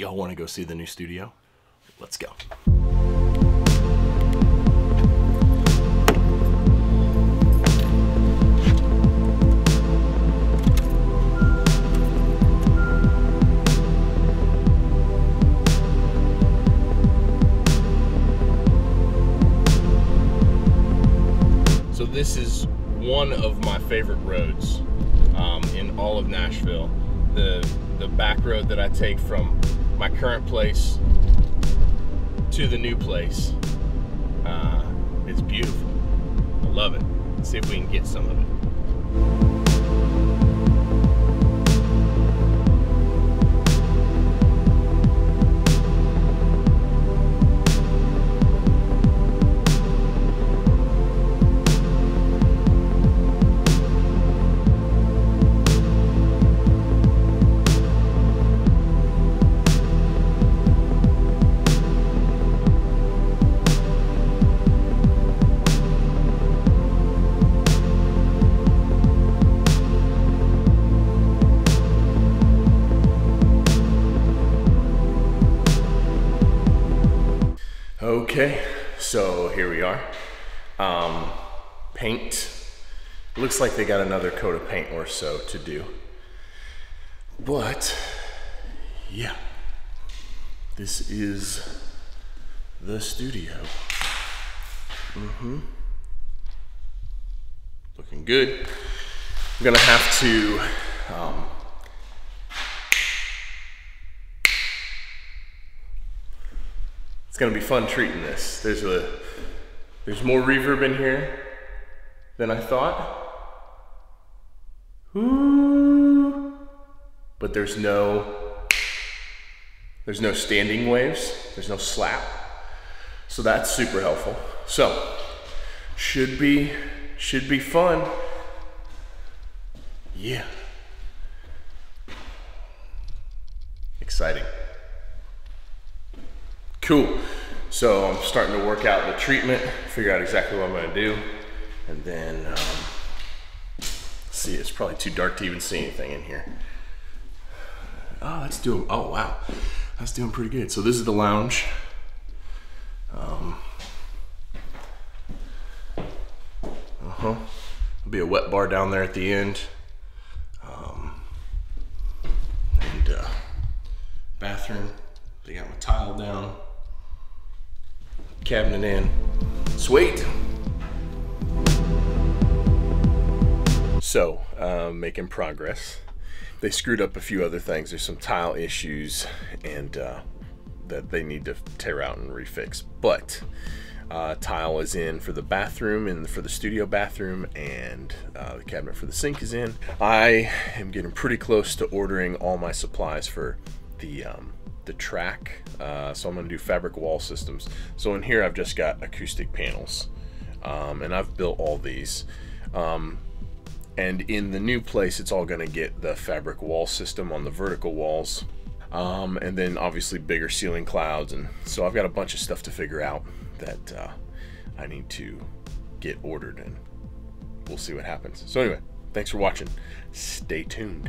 Y'all want to go see the new studio? Let's go. So this is one of my favorite roads um, in all of Nashville. The the back road that I take from my current place to the new place. Uh, it's beautiful. I love it. Let's see if we can get some of it. Okay, so here we are. Um, paint. Looks like they got another coat of paint or so to do. But, yeah. This is the studio. Mm-hmm. Looking good. I'm gonna have to um, It's gonna be fun treating this. There's a there's more reverb in here than I thought. Ooh. But there's no there's no standing waves, there's no slap. So that's super helpful. So should be should be fun. Yeah. Exciting. Cool. So I'm starting to work out the treatment, figure out exactly what I'm gonna do, and then um, see. It's probably too dark to even see anything in here. Oh, that's doing. Oh wow, that's doing pretty good. So this is the lounge. Um, uh huh. There'll be a wet bar down there at the end. Um, and uh, bathroom. They got my tile down cabinet in. Sweet. So, uh, making progress. They screwed up a few other things. There's some tile issues and uh, that they need to tear out and refix. But uh, tile is in for the bathroom and for the studio bathroom, and uh, the cabinet for the sink is in. I am getting pretty close to ordering all my supplies for the um, the track. Uh, so I'm going to do fabric wall systems. So in here I've just got acoustic panels. Um, and I've built all these. Um, and in the new place it's all going to get the fabric wall system on the vertical walls. Um, and then obviously bigger ceiling clouds. And so I've got a bunch of stuff to figure out that uh, I need to get ordered and we'll see what happens. So anyway, thanks for watching. Stay tuned.